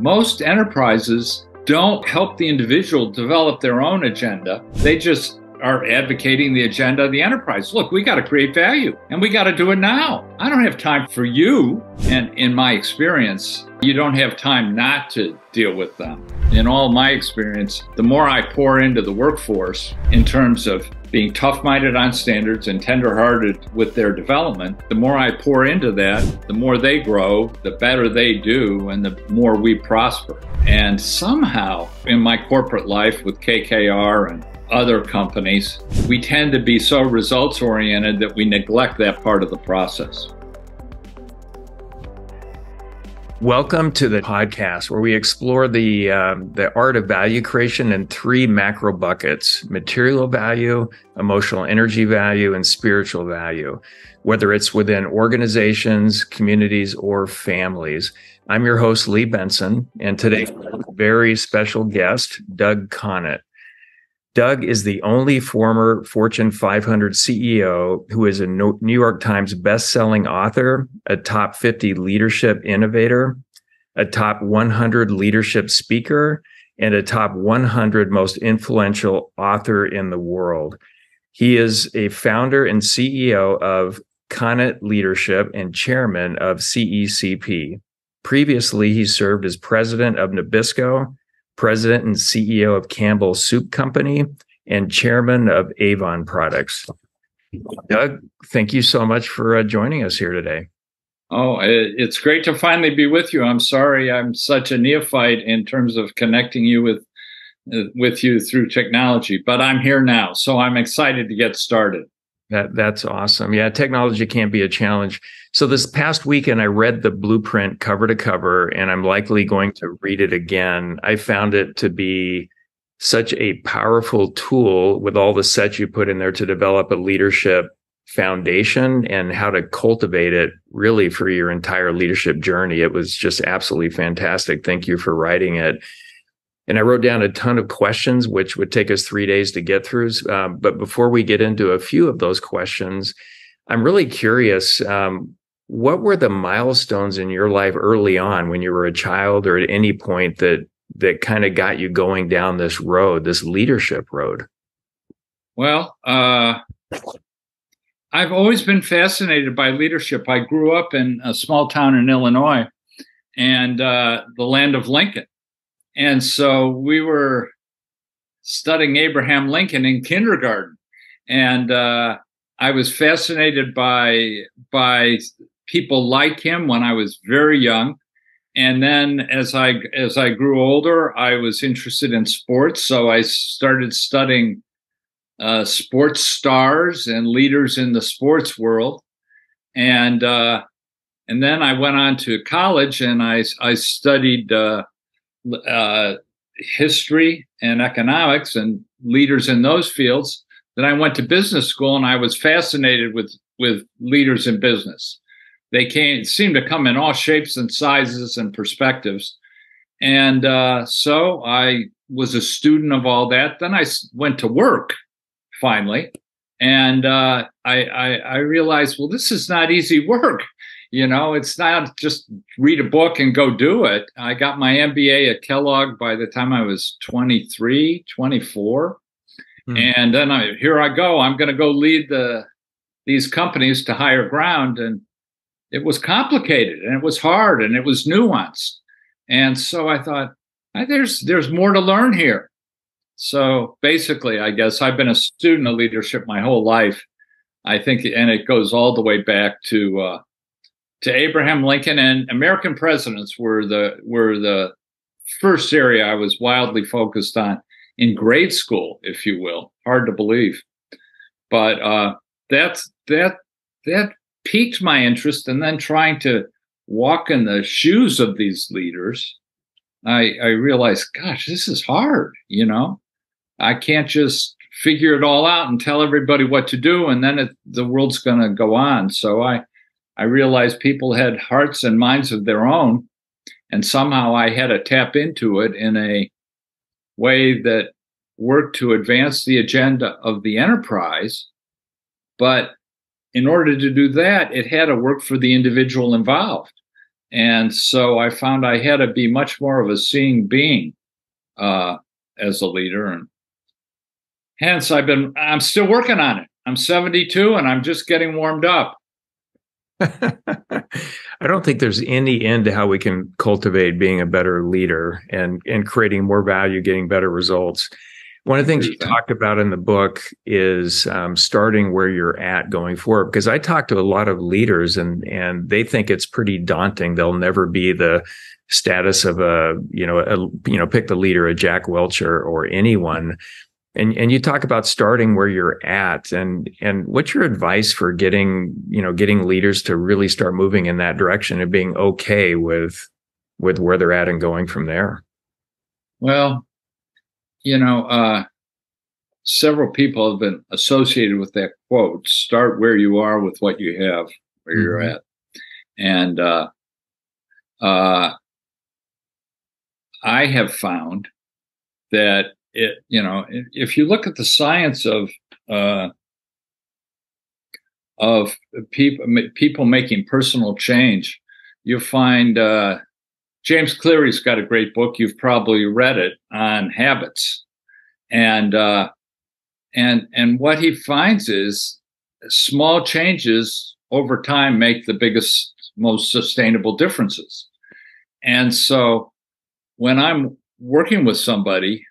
most enterprises don't help the individual develop their own agenda. They just are advocating the agenda of the enterprise. Look, we got to create value and we got to do it now. I don't have time for you. And in my experience, you don't have time not to deal with them. In all my experience, the more I pour into the workforce in terms of being tough minded on standards and tender hearted with their development, the more I pour into that, the more they grow, the better they do, and the more we prosper. And somehow in my corporate life with KKR and other companies, we tend to be so results oriented that we neglect that part of the process. Welcome to the podcast where we explore the um, the art of value creation in three macro buckets: material value, emotional energy value, and spiritual value. Whether it's within organizations, communities, or families. I'm your host Lee Benson, and today's very special guest, Doug Conant. Doug is the only former Fortune 500 CEO who is a New York Times best-selling author, a top 50 leadership innovator, a top 100 leadership speaker, and a top 100 most influential author in the world. He is a founder and CEO of Conant Leadership and chairman of CECP. Previously, he served as president of Nabisco president and CEO of Campbell Soup Company, and chairman of Avon Products. Doug, thank you so much for uh, joining us here today. Oh, it's great to finally be with you. I'm sorry I'm such a neophyte in terms of connecting you with uh, with you through technology, but I'm here now, so I'm excited to get started. That that's awesome. Yeah, technology can't be a challenge. So this past weekend I read the blueprint cover to cover and I'm likely going to read it again. I found it to be such a powerful tool with all the sets you put in there to develop a leadership foundation and how to cultivate it really for your entire leadership journey. It was just absolutely fantastic. Thank you for writing it. And I wrote down a ton of questions, which would take us three days to get through. Um, but before we get into a few of those questions, I'm really curious. Um, what were the milestones in your life early on when you were a child or at any point that that kind of got you going down this road, this leadership road? Well, uh, I've always been fascinated by leadership. I grew up in a small town in Illinois and uh, the land of Lincoln. And so we were studying Abraham Lincoln in kindergarten. And uh, I was fascinated by by people like him when I was very young. And then as I as I grew older, I was interested in sports. So I started studying uh, sports stars and leaders in the sports world. And uh, and then I went on to college and I I studied uh, uh, history and economics and leaders in those fields. Then I went to business school and I was fascinated with with leaders in business. They came seemed to come in all shapes and sizes and perspectives, and uh, so I was a student of all that. Then I went to work finally, and uh, I, I I realized well this is not easy work you know it's not just read a book and go do it. I got my mba at kellogg by the time i was 23 24 mm. and then i here i go. I'm going to go lead the these companies to higher ground. And it was complicated and it was hard and it was nuanced. And so i thought there's there's more to learn here. So basically i guess i've been a student of leadership my whole life. I think and it goes all the way back to uh, to Abraham Lincoln and American presidents were the were the first area I was wildly focused on in grade school, if you will. Hard to believe, but uh, that's that that piqued my interest, and then trying to walk in the shoes of these leaders, I I realized, gosh, this is hard. You know, I can't just figure it all out and tell everybody what to do, and then it, the world's going to go on. So I I realized people had hearts and minds of their own. And somehow I had to tap into it in a way that worked to advance the agenda of the enterprise. But in order to do that, it had to work for the individual involved. And so I found I had to be much more of a seeing being uh, as a leader. And hence I've been, I'm still working on it. I'm 72 and I'm just getting warmed up. I don't think there's any end to how we can cultivate being a better leader and and creating more value, getting better results. One of the things you talked about in the book is um, starting where you're at going forward. Because I talk to a lot of leaders and and they think it's pretty daunting. They'll never be the status of a you know a, you know pick the leader a Jack Welcher or anyone and and you talk about starting where you're at and and what's your advice for getting you know getting leaders to really start moving in that direction and being okay with with where they're at and going from there well you know uh several people have been associated with that quote start where you are with what you have where mm-hmm. you're at and uh uh i have found that it you know if you look at the science of uh, of people people making personal change, you'll find uh, James Clear's got a great book. You've probably read it on habits, and uh, and and what he finds is small changes over time make the biggest, most sustainable differences. And so, when I'm working with somebody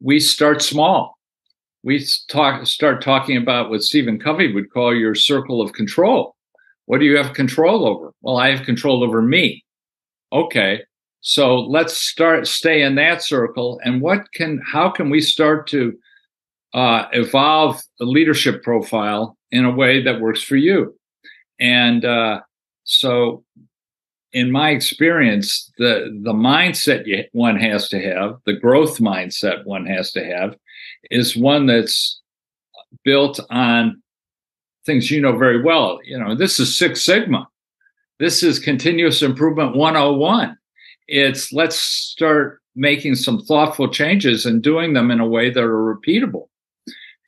we start small. We talk, start talking about what Stephen Covey would call your circle of control. What do you have control over? Well, I have control over me. Okay. So let's start, stay in that circle. And what can, how can we start to uh, evolve a leadership profile in a way that works for you? And uh, so in my experience, the the mindset you, one has to have, the growth mindset one has to have, is one that's built on things you know very well. You know, this is Six Sigma. This is continuous improvement 101. It's let's start making some thoughtful changes and doing them in a way that are repeatable.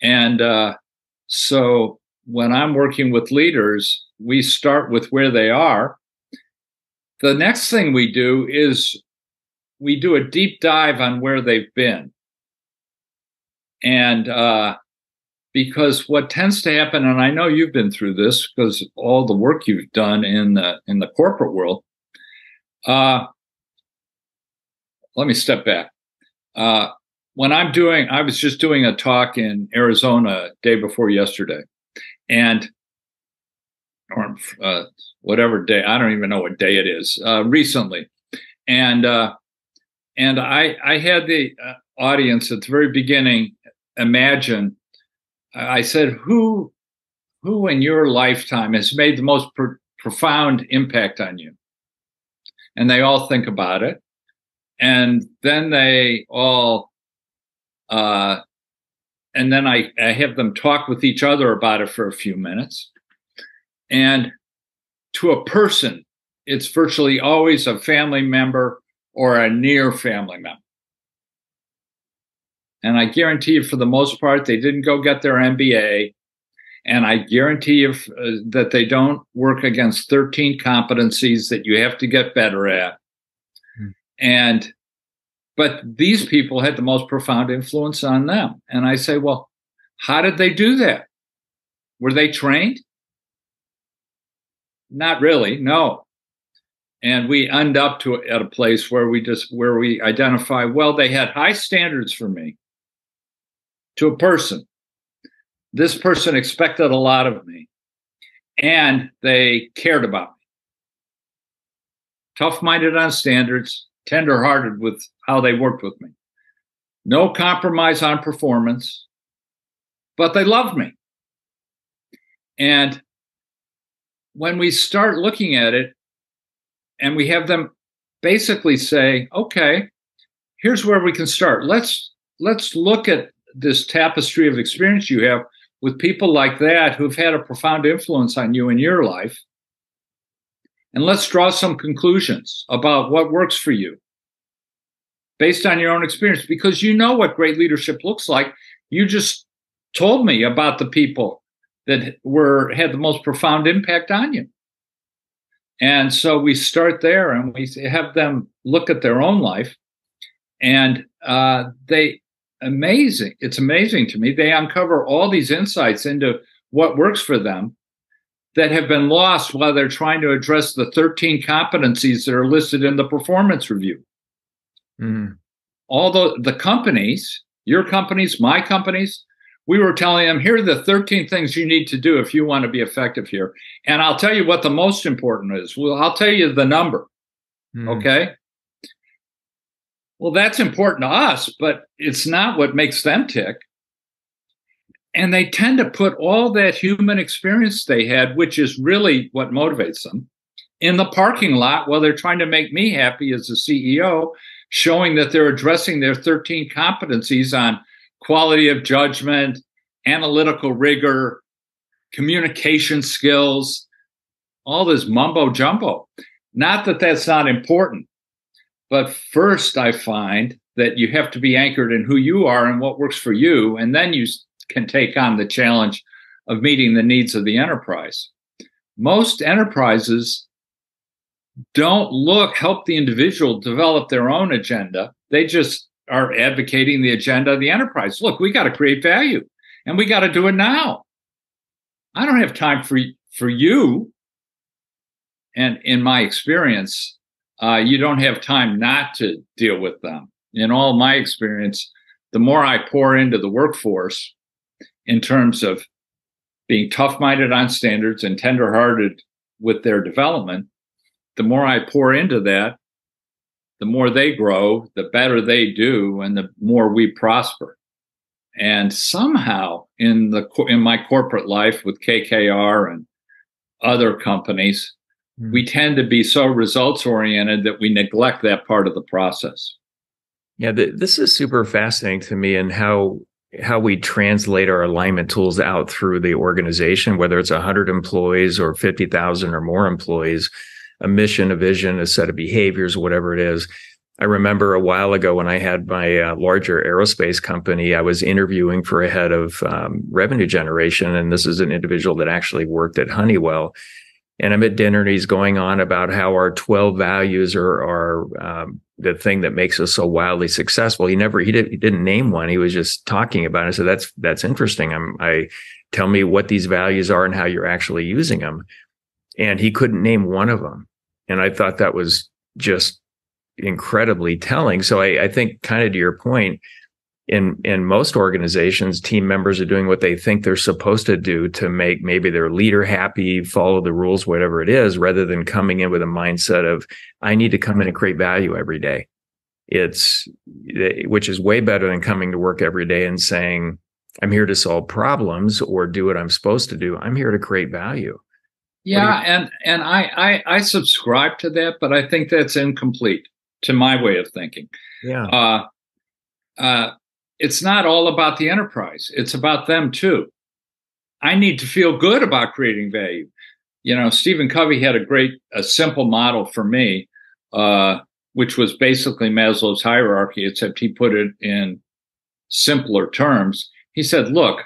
And uh, so when I'm working with leaders, we start with where they are the next thing we do is we do a deep dive on where they've been. And uh, because what tends to happen, and I know you've been through this because all the work you've done in the in the corporate world. Uh, let me step back. Uh, when I'm doing, I was just doing a talk in Arizona day before yesterday, and or uh, whatever day I don't even know what day it is uh, recently, and uh, and I I had the uh, audience at the very beginning imagine. I said, who who in your lifetime has made the most pro- profound impact on you? And they all think about it, and then they all. Uh, and then I, I have them talk with each other about it for a few minutes. And to a person, it's virtually always a family member or a near family member. And I guarantee you, for the most part, they didn't go get their MBA. And I guarantee you uh, that they don't work against 13 competencies that you have to get better at. Hmm. And, but these people had the most profound influence on them. And I say, well, how did they do that? Were they trained? Not really, no. And we end up to at a place where we just where we identify, well, they had high standards for me to a person. This person expected a lot of me, and they cared about me. Tough minded on standards, tender hearted with how they worked with me. No compromise on performance, but they loved me. And when we start looking at it and we have them basically say, okay, here's where we can start. Let's let's look at this tapestry of experience you have with people like that who've had a profound influence on you in your life. And let's draw some conclusions about what works for you based on your own experience because you know what great leadership looks like. You just told me about the people that were had the most profound impact on you. And so we start there and we have them look at their own life. And uh, they, amazing, it's amazing to me. They uncover all these insights into what works for them that have been lost while they're trying to address the 13 competencies that are listed in the performance review. Mm. All the, the companies, your companies, my companies, we were telling them here are the 13 things you need to do if you want to be effective here. And I'll tell you what the most important is. Well, I'll tell you the number. Mm. Okay. Well, that's important to us, but it's not what makes them tick. And they tend to put all that human experience they had, which is really what motivates them, in the parking lot while they're trying to make me happy as a CEO, showing that they're addressing their 13 competencies on quality of judgment, analytical rigor, communication skills, all this mumbo jumbo. Not that that's not important, but first I find that you have to be anchored in who you are and what works for you, and then you can take on the challenge of meeting the needs of the enterprise. Most enterprises don't look help the individual develop their own agenda. They just are advocating the agenda of the enterprise. Look, we got to create value and we got to do it now. I don't have time for for you. And in my experience, uh, you don't have time not to deal with them. In all my experience, the more I pour into the workforce in terms of being tough-minded on standards and tender-hearted with their development, the more I pour into that, the more they grow, the better they do, and the more we prosper. And somehow in the in my corporate life with KKR and other companies, mm. we tend to be so results oriented that we neglect that part of the process. Yeah, the, this is super fascinating to me, and how how we translate our alignment tools out through the organization, whether it's 100 employees or 50,000 or more employees a mission, a vision, a set of behaviors, whatever it is. I remember a while ago when I had my uh, larger aerospace company, I was interviewing for a head of um, revenue generation. And this is an individual that actually worked at Honeywell. And I'm at dinner and he's going on about how our 12 values are, are um, the thing that makes us so wildly successful. He never, he, did, he didn't name one. He was just talking about it. So that's, that's interesting. I'm, I tell me what these values are and how you're actually using them. And he couldn't name one of them. And I thought that was just incredibly telling. So I, I think kind of to your point, in in most organizations, team members are doing what they think they're supposed to do to make maybe their leader happy, follow the rules, whatever it is, rather than coming in with a mindset of I need to come in and create value every day. It's eh, which is way better than coming to work every day and saying I'm here to solve problems or do what I'm supposed to do. I'm here to create value. Yeah, and and I, I I subscribe to that, but I think that's incomplete to my way of thinking. Yeah. Uh, uh, it's not all about the enterprise; it's about them too. I need to feel good about creating value. You know, Stephen Covey had a great, a simple model for me, uh, which was basically Maslow's hierarchy, except he put it in simpler terms. He said, "Look,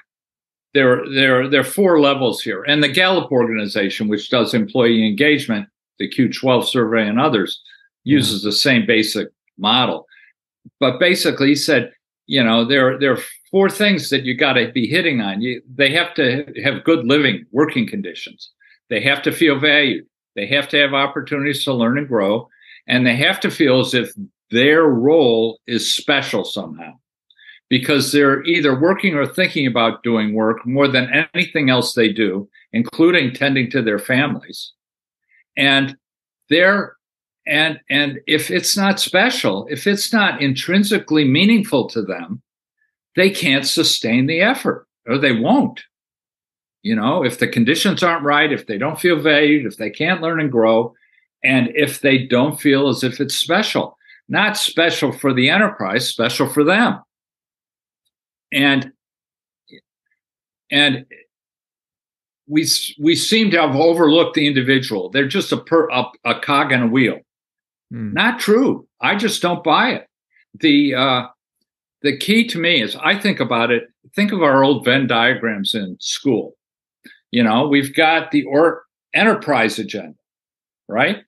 there, there, there are four levels here. And the Gallup organization, which does employee engagement, the Q12 survey and others, mm-hmm. uses the same basic model. But basically, he said, you know, there, there are four things that you got to be hitting on. You, they have to have good living, working conditions. They have to feel valued. They have to have opportunities to learn and grow. And they have to feel as if their role is special somehow because they're either working or thinking about doing work more than anything else they do, including tending to their families. And they're and and if it's not special, if it's not intrinsically meaningful to them, they can't sustain the effort or they won't. You know, if the conditions aren't right, if they don't feel valued, if they can't learn and grow, and if they don't feel as if it's special, not special for the enterprise, special for them and and we we seem to have overlooked the individual. They're just a per, a, a cog in a wheel. Hmm. Not true. I just don't buy it. The uh, the key to me is I think about it. Think of our old Venn diagrams in school. You know, we've got the or enterprise agenda. right?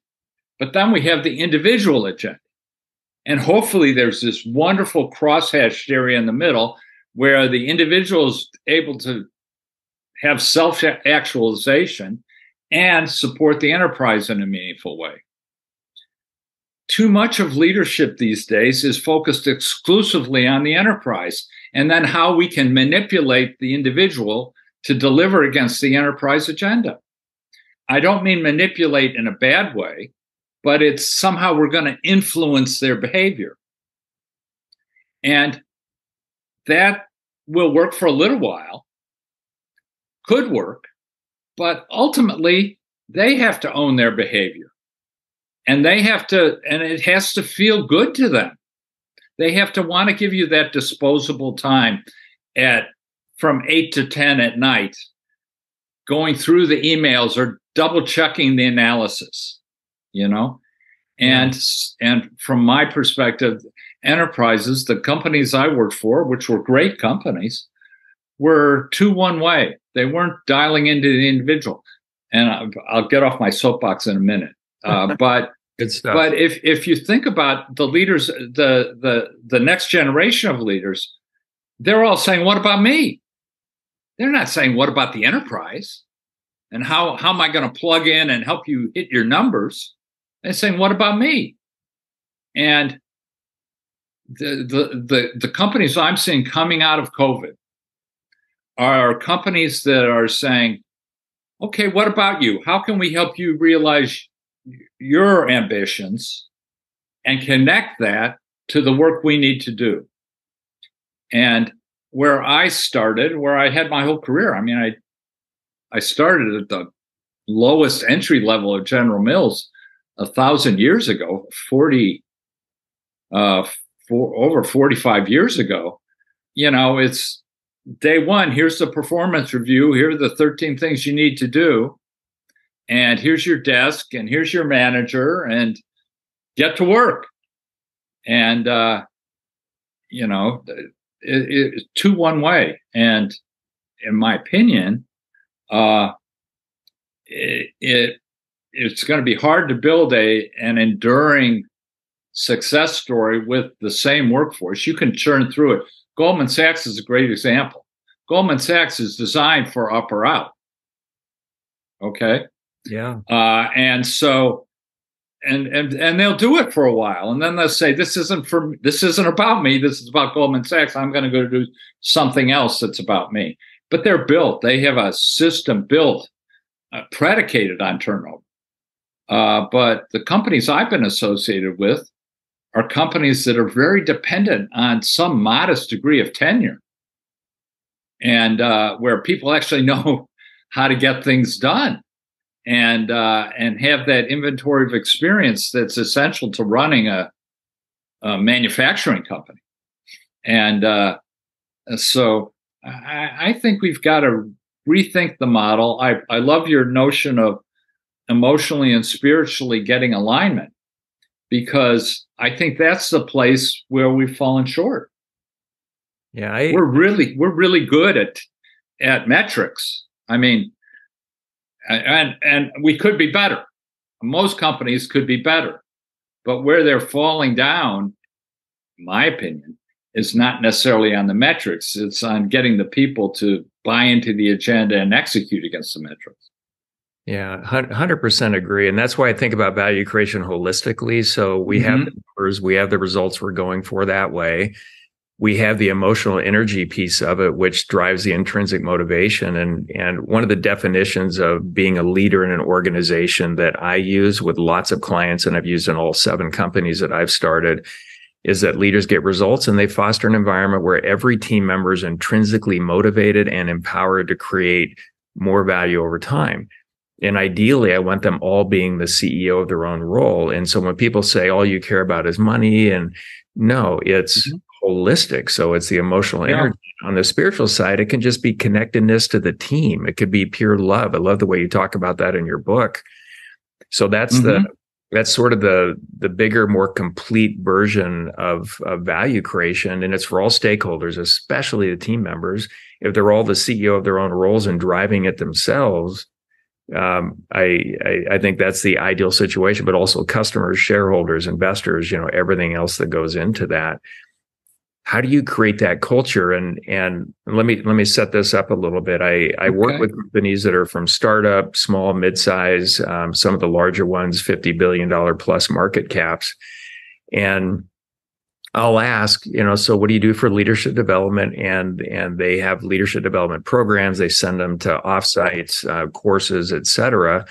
But then we have the individual agenda. And hopefully there's this wonderful crosshatched area in the middle where the individual is able to have self actualization and support the enterprise in a meaningful way. Too much of leadership these days is focused exclusively on the enterprise and then how we can manipulate the individual to deliver against the enterprise agenda. I don't mean manipulate in a bad way, but it's somehow we're going to influence their behavior. And that will work for a little while, could work, but ultimately they have to own their behavior. And they have to, and it has to feel good to them. They have to want to give you that disposable time at from eight to 10 at night, going through the emails or double checking the analysis, you know? And, yeah. and from my perspective, enterprises, the companies I worked for, which were great companies, were two one way. They weren't dialing into the individual. And I'll, I'll get off my soapbox in a minute. Uh, but but if if you think about the leaders, the the the next generation of leaders, they're all saying, "What about me?" They're not saying, "What about the enterprise?" And how how am I going to plug in and help you hit your numbers? They're saying, "What about me?" And the the the, companies I'm seeing coming out of COVID are companies that are saying, okay, what about you? How can we help you realize your ambitions and connect that to the work we need to do? And where I started, where I had my whole career, I mean, I I started at the lowest entry level of General Mills a thousand years ago, 40, uh, for over 45 years ago. You know, it's day one, here's the performance review. Here are the 13 things you need to do. And here's your desk, and here's your manager, and get to work. And, uh, you know, it, it, two one way. And in my opinion, uh, it, it it's going to be hard to build a an enduring success story with the same workforce. You can churn through it. Goldman Sachs is a great example. Goldman Sachs is designed for up or out. Okay. Yeah. Uh, and so, and and and they'll do it for a while, and then they'll say, "This isn't for this isn't about me. This is about Goldman Sachs. I'm going to go do something else that's about me." But they're built. They have a system built, uh, predicated on turnover. Uh, but the companies I've been associated with are companies that are very dependent on some modest degree of tenure. And uh, where people actually know how to get things done and uh, and have that inventory of experience that's essential to running a, a manufacturing company. And uh, so I, I, think we've got to rethink the model. I, I love your notion of emotionally and spiritually getting alignment because I think that's the place where we've fallen short. Yeah, I, we're really we're really good at at metrics. I mean, and and we could be better. Most companies could be better, but where they're falling down, my opinion, is not necessarily on the metrics. It's on getting the people to buy into the agenda and execute against the metrics. Yeah, 100% agree. And that's why I think about value creation holistically. So we mm-hmm. have the numbers, we have the results we're going for that way. We have the emotional energy piece of it, which drives the intrinsic motivation. And, and one of the definitions of being a leader in an organization that I use with lots of clients, and I've used in all seven companies that I've started, is that leaders get results and they foster an environment where every team member is intrinsically motivated and empowered to create more value over time and ideally, I want them all being the CEO of their own role. And so when people say all you care about is money, and no, it's mm-hmm. holistic. So it's the emotional yeah. energy. On the spiritual side, it can just be connectedness to the team. It could be pure love. I love the way you talk about that in your book. So that's mm-hmm. the that's sort of the the bigger, more complete version of, of value creation, and it's for all stakeholders, especially the team members. If they're all the CEO of their own roles and driving it themselves, um, I, I, I think that's the ideal situation, but also customers, shareholders, investors, you know, everything else that goes into that. How do you create that culture? And and let me let me set this up a little bit. I I okay. work with companies that are from startup, small, mid-size, um, some of the larger ones, fifty billion dollar plus market caps, and I'll ask, you know, so what do you do for leadership development? And and they have leadership development programs. They send them to offsites, uh, courses, et cetera.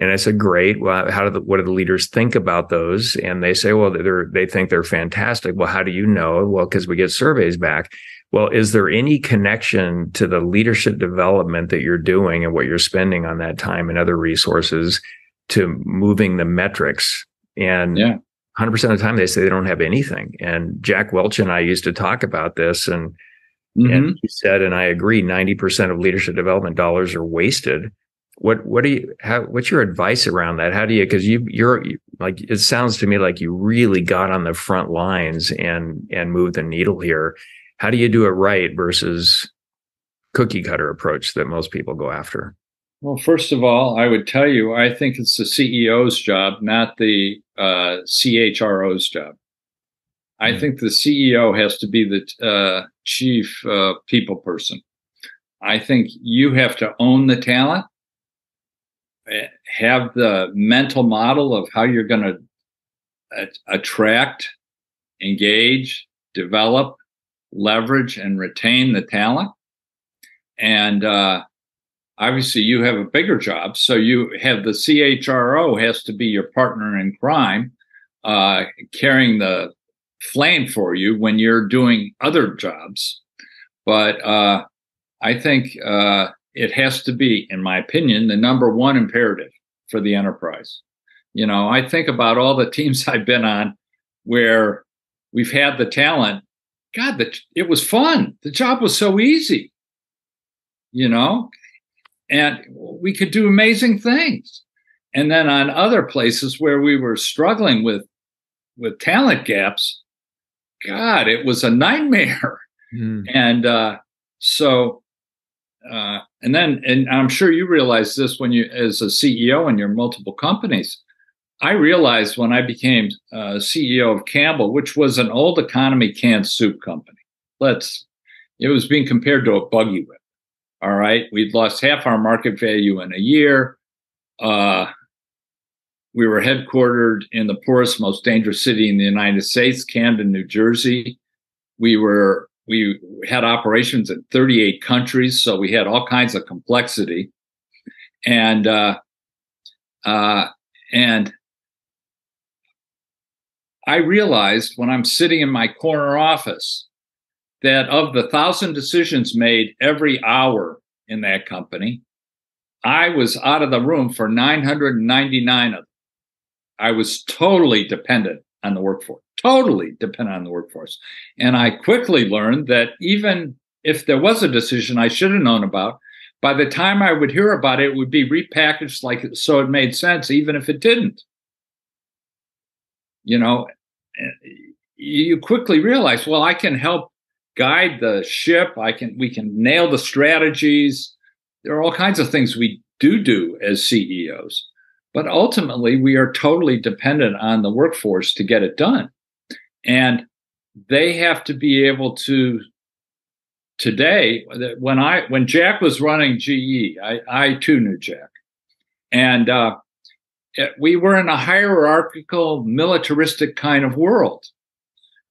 And I said, great. Well, how do the, what do the leaders think about those? And they say, well, they're, they think they're fantastic. Well, how do you know? Well, because we get surveys back. Well, is there any connection to the leadership development that you're doing and what you're spending on that time and other resources to moving the metrics? And yeah. 100% of the time they say they don't have anything. And Jack Welch and I used to talk about this and mm-hmm. and he said and I agree 90% of leadership development dollars are wasted. What what do you how what's your advice around that? How do you cuz you you're like it sounds to me like you really got on the front lines and and moved the needle here. How do you do it right versus cookie cutter approach that most people go after? Well, first of all, I would tell you, I think it's the CEO's job, not the uh, CHRO's job. I mm think the CEO has to be the uh, chief uh, people person. I think you have to own the talent, eh, have the mental model of how you're going to attract, engage, develop, leverage, and retain the talent. And uh, obviously you have a bigger job so you have the chro has to be your partner in crime uh, carrying the flame for you when you're doing other jobs. But uh, i think uh, it has to be in my opinion the number one imperative for the enterprise. You know i think about all the teams i've been on where we've had the talent. God the, it was fun. The job was so easy. You know and we could do amazing things. And then on other places where we were struggling with with talent gaps, God, it was a nightmare. Mm. And uh, so, uh, and then, and I'm sure you realize this when you, as a CEO in your multiple companies. I realized when I became uh, CEO of Campbell, which was an old economy canned soup company. Let's, it was being compared to a buggy whip. All right. We'd lost half our market value in a year. Uh, we were headquartered in the poorest, most dangerous city in the United States, Camden, New Jersey. We were we had operations in 38 countries, so we had all kinds of complexity, and uh, uh, and I realized when I'm sitting in my corner office that of the thousand decisions made every hour in that company, I was out of the room for 999 of them. I was totally dependent on the workforce, totally dependent on the workforce. And I quickly learned that even if there was a decision I should have known about, by the time I would hear about it, it would be repackaged like so it made sense, even if it didn't. You know, eh, you quickly realize, well, I can help guide the ship. I can we can nail the strategies. There are all kinds of things we do do as CEOs, but ultimately we are totally dependent on the workforce to get it done, and they have to be able to. Today, when I when Jack was running GE, I, I too knew Jack, and uh, we were in a hierarchical, militaristic kind of world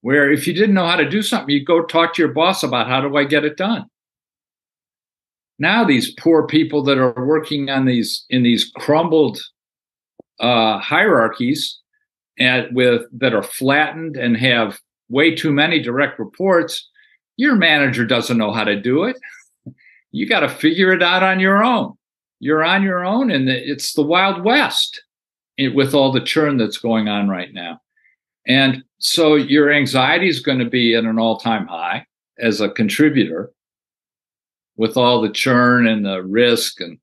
where if you didn't know how to do something, you go talk to your boss about how do I get it done. Now these poor people that are working on these in these crumbled uh, hierarchies with that are flattened and have way too many direct reports, your manager doesn't know how to do it. You got to figure it out on your own. You're on your own, and it's the Wild West with all the churn that's going on right now. And so your anxiety is going to be at an all time high as a contributor with all the churn and the risk and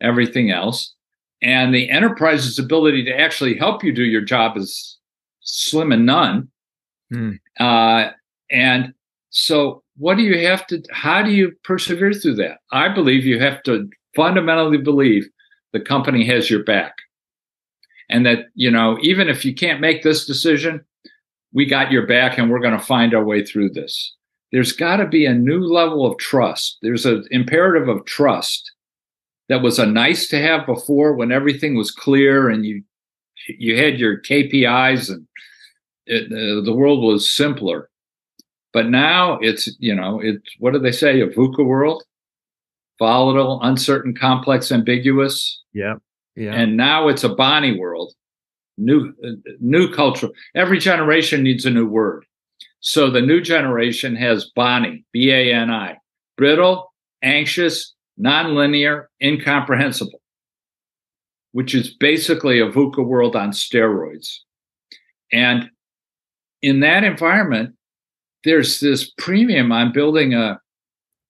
everything else. And the enterprise's ability to actually help you do your job is slim and none. Hmm. Uh, and so, what do you have to, how do you persevere through that? I believe you have to fundamentally believe the company has your back. And that, you know, even if you can't make this decision, we got your back and we're going to find our way through this. There's got to be a new level of trust. There's an imperative of trust that was a nice to have before when everything was clear and you you had your KPIs and it, uh, the world was simpler. But now it's you know it's what do they say a VUCA world, volatile, uncertain, complex, ambiguous. Yeah, yeah. And now it's a BANI world, new new culture. Every generation needs a new word. So the new generation has BANI, B A N I, brittle, anxious, nonlinear, incomprehensible, which is basically a VUCA world on steroids. And in that environment, there's this premium on building a,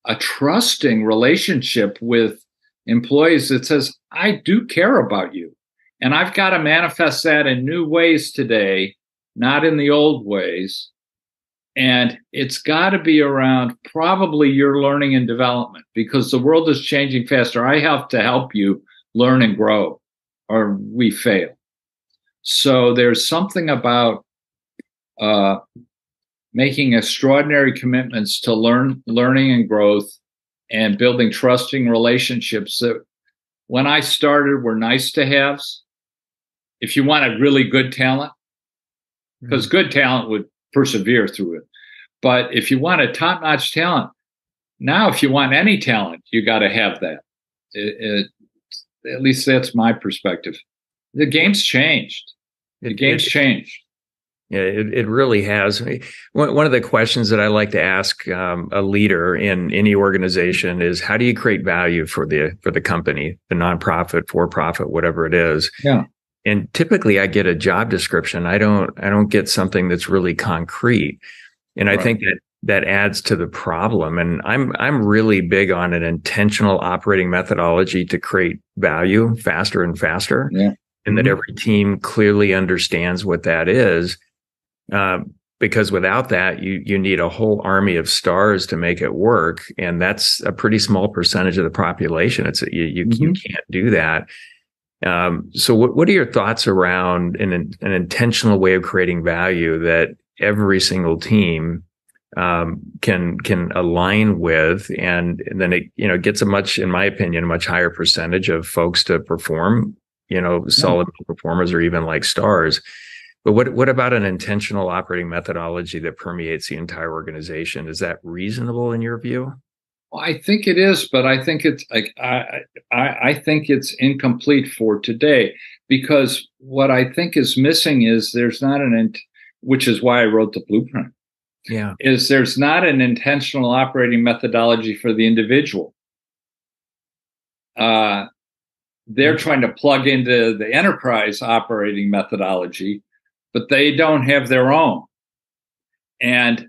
a trusting relationship with employees that says, I do care about you. And I've got to manifest that in new ways today, not in the old ways. And it's got to be around probably your learning and development because the world is changing faster. I have to help you learn and grow or we fail. So there's something about uh, making extraordinary commitments to learn, learning and growth and building trusting relationships that when I started were nice to haves. If you wanted really good talent, because mm-hmm. good talent would persevere through it. But if you want a top notch talent, now if you want any talent, you got to have that. It, it, at least that's my perspective. The game's changed. The game's changed. Yeah, it, it really has. One, of the questions that I like to ask um, a leader in any organization is how do you create value for the for the company, the nonprofit, for profit, whatever it is. Yeah and typically i get a job description i don't i don't get something that's really concrete and right. i think that that adds to the problem and i'm i'm really big on an intentional operating methodology to create value faster and faster yeah. and mm-hmm. that every team clearly understands what that is um, because without that you you need a whole army of stars to make it work and that's a pretty small percentage of the population it's you you, mm-hmm. you can't do that um, so, what, what are your thoughts around an, an intentional way of creating value that every single team um, can can align with, and, and, then it you know gets a much, in my opinion, a much higher percentage of folks to perform, you know, solid yeah. performers or even like stars. But what what about an intentional operating methodology that permeates the entire organization? Is that reasonable in your view? Well, I think it is, but I think it's like I, I I think it's incomplete for today because what I think is missing is there's not an int- which is why I wrote the blueprint. Yeah, is there's not an intentional operating methodology for the individual. Uh, they're trying to plug into the enterprise operating methodology, but they don't have their own. And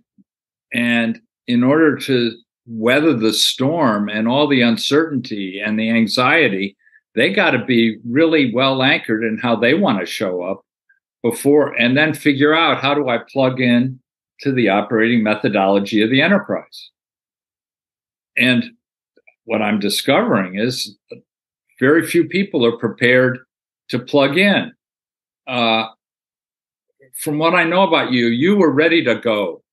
and in order to weather the storm and all the uncertainty and the anxiety, they got to be really well anchored in how they want to show up before and then figure out how do I plug in to the operating methodology of the enterprise. And what I'm discovering is very few people are prepared to plug in. Uh, from what I know about you, you were ready to go.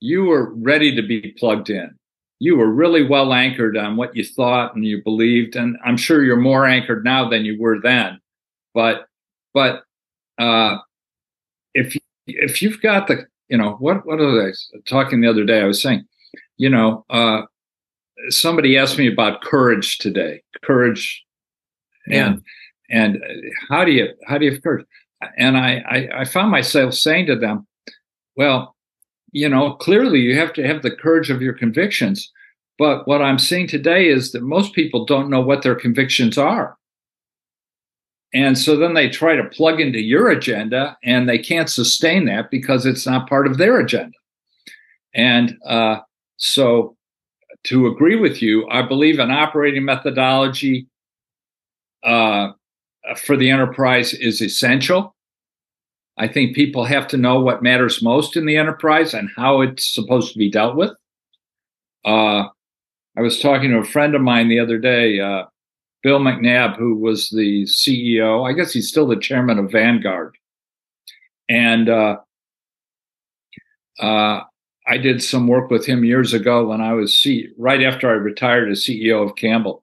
You were ready to be plugged in. You were really well anchored on what you thought and you believed and i'm sure you're more anchored now than you were then. But but uh if if you've got the you know what what are they talking the other day? I was saying you know uh somebody asked me about courage today courage. Yeah. and and how do you how do you have courage and I, I i found myself saying to them well you know, clearly you have to have the courage of your convictions. But what I'm seeing today is that most people don't know what their convictions are. And so then they try to plug into your agenda and they can't sustain that because it's not part of their agenda. And uh, so, to agree with you, I believe an operating methodology uh, for the enterprise is essential. I think people have to know what matters most in the enterprise and how it's supposed to be dealt with. Uh, I was talking to a friend of mine the other day. Uh, Bill McNabb, who was the CEO. I guess he's still the chairman of Vanguard. And uh, uh, I did some work with him years ago when I was C- right after I retired as CEO of Campbell.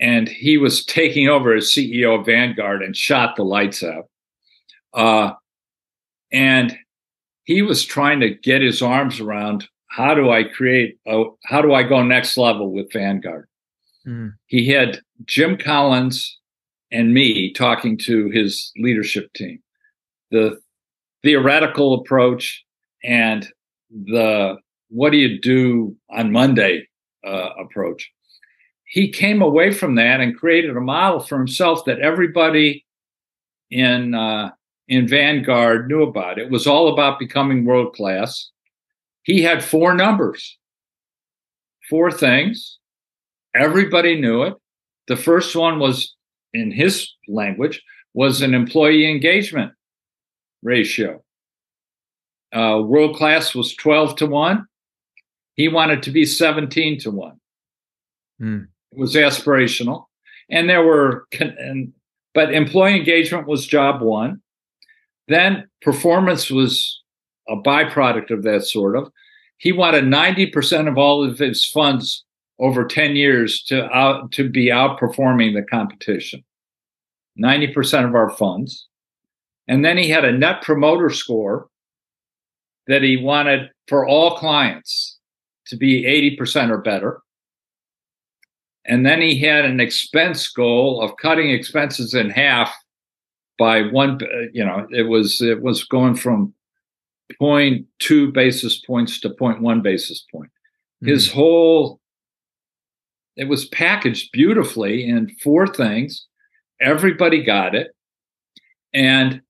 And he was taking over as CEO of Vanguard and shot the lights out. Uh, and he was trying to get his arms around how do I create, a, how do I go next level with Vanguard? Mm. He had Jim Collins and me talking to his leadership team. The theoretical approach and the what do you do on Monday uh, approach. He came away from that and created a model for himself that everybody in uh, in Vanguard knew about. It was all about becoming world class. He had four numbers, four things. Everybody knew it. The first one was in his language was an employee engagement ratio. Uh, world class was 12 to 1. He wanted to be 17 to 1. Mm. It was aspirational. And there were, and, but employee engagement was job one. Then performance was a byproduct of that sort of. He wanted 90% of all of his funds over 10 years to out to be outperforming the competition. 90% of our funds. And then he had a net promoter score that he wanted for all clients to be 80% or better. And then he had an expense goal of cutting expenses in half by one, you know, it was, it was going from 0.2 basis points to 0.1 basis point. Mm-hmm. His whole, it was packaged beautifully in four things. Everybody got it. And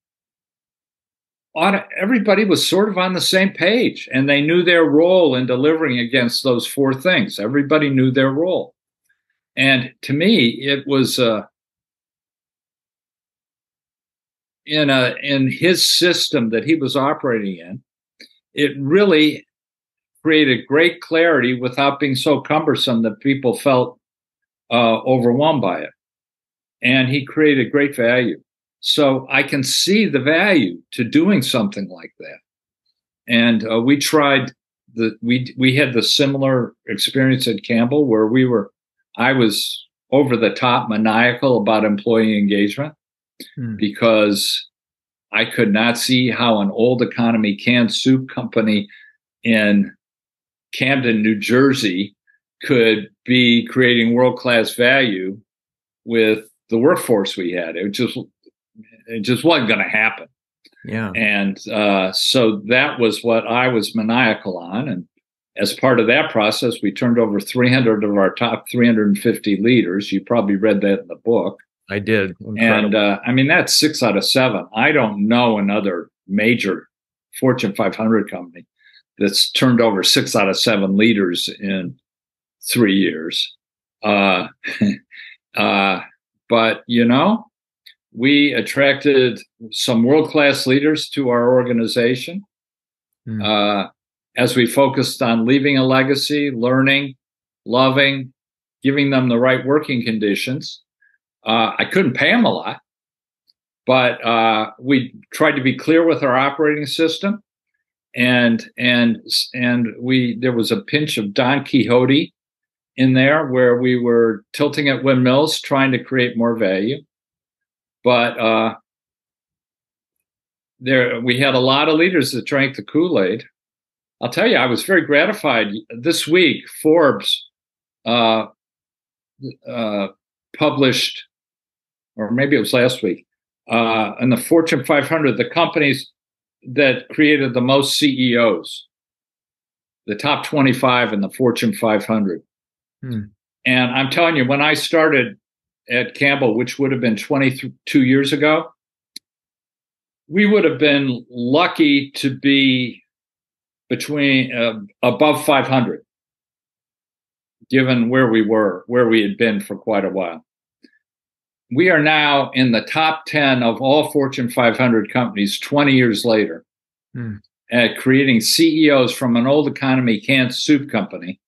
on, everybody was sort of on the same page and they knew their role in delivering against those four things. Everybody knew their role. And to me, it was uh, in a in his system that he was operating in. It really created great clarity without being so cumbersome that people felt uh, overwhelmed by it. And he created great value. So I can see the value to doing something like that. And uh, we tried the we we had the similar experience at Campbell where we were I was over the top maniacal about employee engagement hmm. because I could not see how an old economy canned soup company in Camden, New Jersey could be creating world class value with the workforce we had. It just it just wasn't going to happen. Yeah. And uh, so that was what I was maniacal on. And as part of that process, we turned over 300 of our top 350 leaders. You probably read that in the book. I did. Incredible. And uh, I mean, that's six out of seven. I don't know another major Fortune 500 company that's turned over six out of seven leaders in three years. Uh, uh, but, you know, we attracted some world class leaders to our organization mm. uh, as we focused on leaving a legacy, learning, loving, giving them the right working conditions. Uh, I couldn't pay them a lot, but uh, we tried to be clear with our operating system, and and and we there was a pinch of Don Quixote in there where we were tilting at windmills, trying to create more value but uh, there, we had a lot of leaders that drank the Kool Aid. I'll tell you, I was very gratified this week. Forbes uh, uh, published, or maybe it was last week, uh, in the Fortune 500, the companies that created the most CEOs, the top 25 in the Fortune 500. Hmm. And I'm telling you, when I started at Campbell, which would have been 22 years ago, we would have been lucky to be between uh, above 500, given where we were, where we had been for quite a while. We are now in the top 10 of all Fortune 500 companies 20 years later hmm. at creating CEOs from an old economy canned soup company.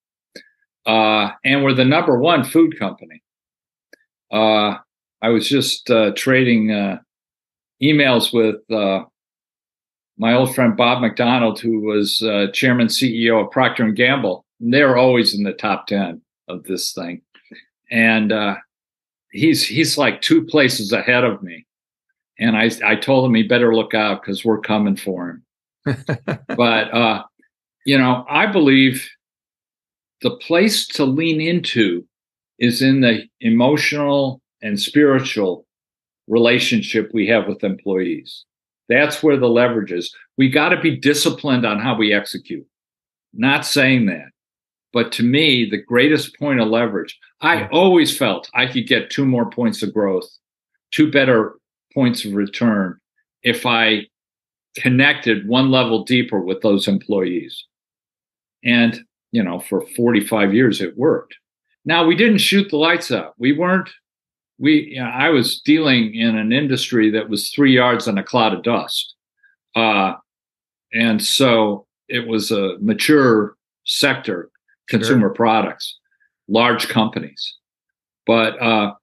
Uh, and we're the number one food company. uh, I was just uh, trading uh, emails with uh, my old friend Bob McDonald, who was uh, chairman CEO of Procter and Gamble. And they're always in the top ten of this thing, and uh, he's he's like two places ahead of me. And I I told him he better look out because we're coming for him. but uh, you know, I believe the place to lean into is in the emotional and spiritual relationship we have with employees. That's where the leverage is. We got to be disciplined on how we execute. Not saying that. But to me, the greatest point of leverage, I always felt I could get two more points of growth, two better points of return if I connected one level deeper with those employees. And, you know, for 45 years, it worked. Now, we didn't shoot the lights out. We weren't, we, you know, I was dealing in an industry that was three yards in a cloud of dust. Uh, and so it was a mature sector consumer sure. products, large companies. But uh,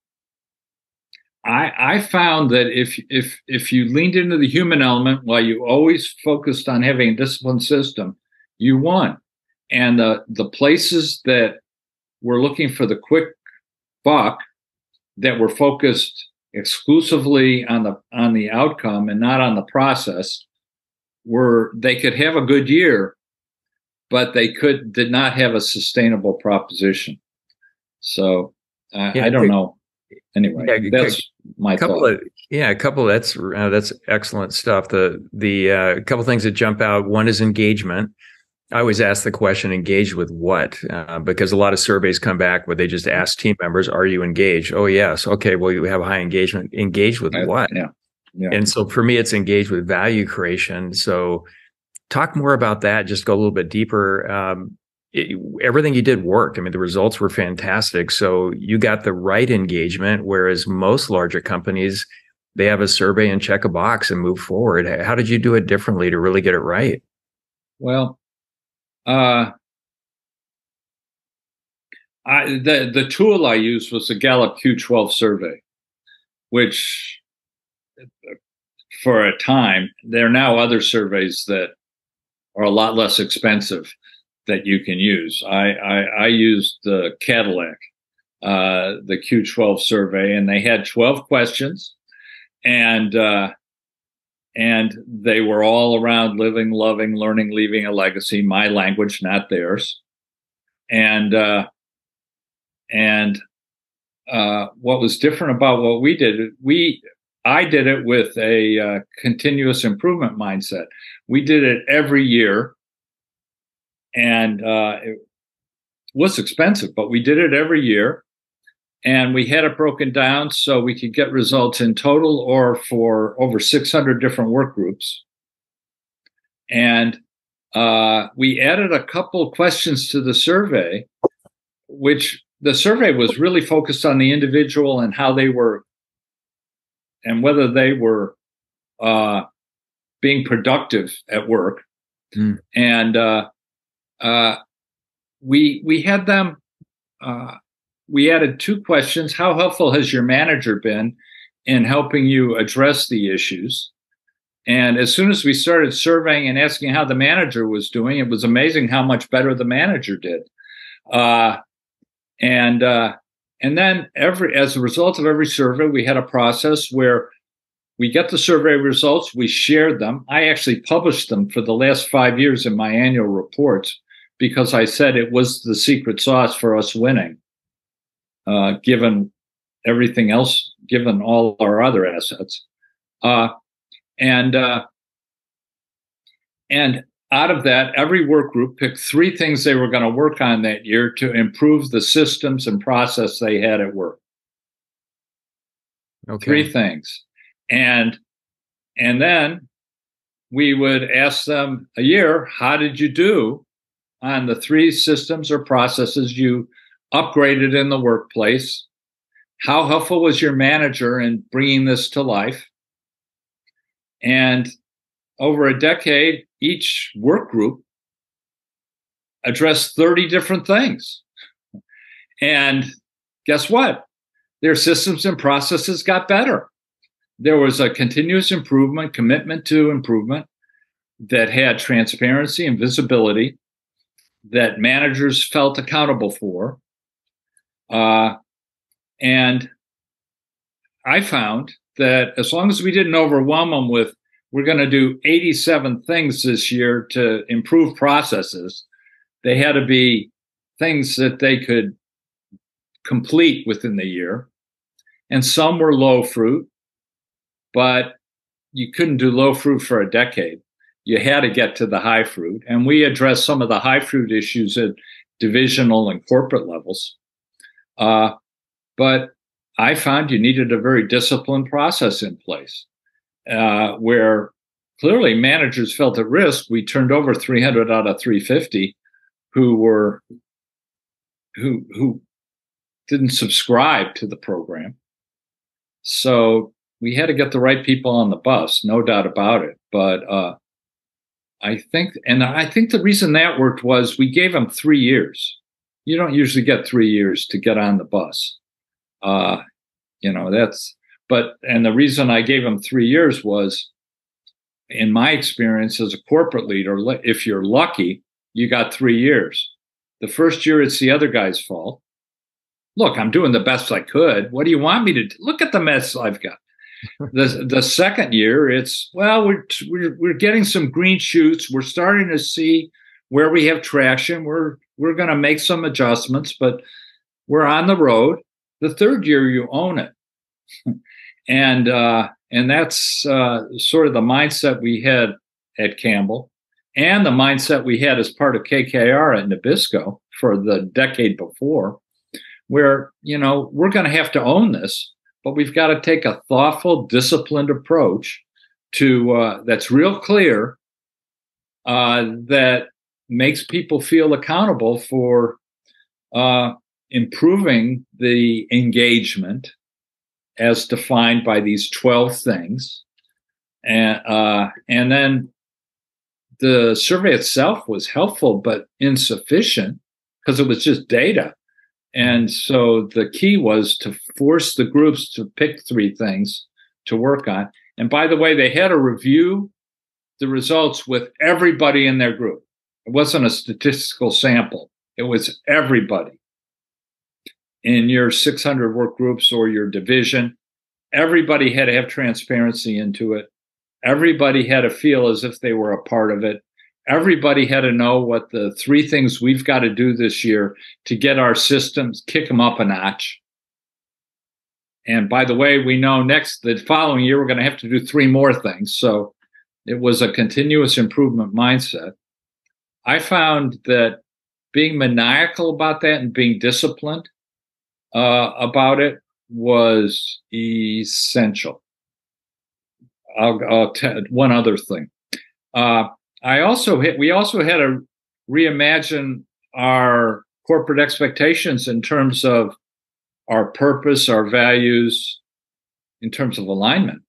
I, I found that if if if you leaned into the human element while you always focused on having a disciplined system, you won. And the the places that were looking for the quick buck, that were focused exclusively on the on the outcome and not on the process, were they could have a good year, but they could did not have a sustainable proposition. So uh, yeah, I don't know. Anyway, yeah, that's my couple thought. Of, yeah, a couple. That's uh, that's excellent stuff. The the uh, couple things that jump out. One is engagement. I always ask the question, engaged with what? Uh, because a lot of surveys come back where they just ask team members, are you engaged? Oh, yes. Okay. Well, you have high engagement. Engaged with what? Yeah. yeah. And so for me, it's engaged with value creation. So talk more about that. Just go a little bit deeper. Um, it, everything you did worked. I mean, the results were fantastic. So you got the right engagement, whereas most larger companies, they have a survey and check a box and move forward. How did you do it differently to really get it right? Well, uh, I, the the tool I used was the Gallup Q12 survey, which for a time there are now other surveys that are a lot less expensive that you can use. I, I, I used the Cadillac, uh, the Q12 survey, and they had 12 questions, and uh, and they were all around living, loving, learning, leaving a legacy. My language, not theirs, and uh, and uh, what was different about what we did, we I did it with a uh, continuous improvement mindset. We did it every year, and uh, it was expensive, but we did it every year. And we had it broken down so we could get results in total or for over 600 different work groups. And uh, we added a couple questions to the survey, which the survey was really focused on the individual and how they were and whether they were uh, being productive at work. Mm. And uh, uh, we we had them. We added two questions: How helpful has your manager been in helping you address the issues? And as soon as we started surveying and asking how the manager was doing, it was amazing how much better the manager did. Uh, and uh, and then every as a result of every survey, we had a process where we get the survey results, we shared them. I actually published them for the last five years in my annual reports because I said it was the secret sauce for us winning, uh, given everything else, given all our other assets. Uh, and uh, and out of that, every work group picked three things they were going to work on that year to improve the systems and process they had at work. Okay. Three things and and then we would ask them a year how did you do on the three systems or processes you upgraded in the workplace how helpful was your manager in bringing this to life and over a decade each work group addressed 30 different things and guess what their systems and processes got better. There was a continuous improvement, commitment to improvement that had transparency and visibility that managers felt accountable for. Uh, and I found that as long as we didn't overwhelm them with, we're going to do 87 things this year to improve processes, they had to be things that they could complete within the year. And some were low fruit, but you couldn't do low fruit for a decade. You had to get to the high fruit. And we addressed some of the high fruit issues at divisional and corporate levels. Uh, but I found you needed a very disciplined process in place uh, where clearly managers felt at risk. We turned over 300 out of 350 who were who who didn't subscribe to the program. So we had to get the right people on the bus, no doubt about it. But uh, I think, and I think the reason that worked was we gave them three years. You don't usually get three years to get on the bus. Uh, you know, that's, but, and the reason I gave him three years was in my experience as a corporate leader, if you're lucky, you got three years. The first year, it's the other guy's fault. Look, I'm doing the best I could. What do you want me to do? Look at the mess I've got. the the second year, it's well, we're, we're we're getting some green shoots. We're starting to see where we have traction. We're we're going to make some adjustments, but we're on the road. The third year, you own it, and uh, and that's uh, sort of the mindset we had at Campbell and the mindset we had as part of KKR at Nabisco for the decade before, where, you know, we're going to have to own this, but we've got to take a thoughtful, disciplined approach to uh, that's real clear uh, that makes people feel accountable for uh, improving the engagement as defined by these 12 things and uh, and then the survey itself was helpful but insufficient because it was just data. And so the key was to force the groups to pick three things to work on. And by the way, they had to review the results with everybody in their group. It wasn't a statistical sample, it was everybody in your 600 work groups or your division. Everybody had to have transparency into it. Everybody had to feel as if they were a part of it. Everybody had to know what the three things we've got to do this year to get our systems, kick them up a notch. And by the way, we know next, the following year, we're going to have to do three more things. So it was a continuous improvement mindset. I found that being maniacal about that and being disciplined uh, about it was essential. I'll, I'll tell one other thing. Uh, I also hit, we also had to reimagine our corporate expectations in terms of our purpose, our values, in terms of alignment,